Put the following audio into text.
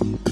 Yeah.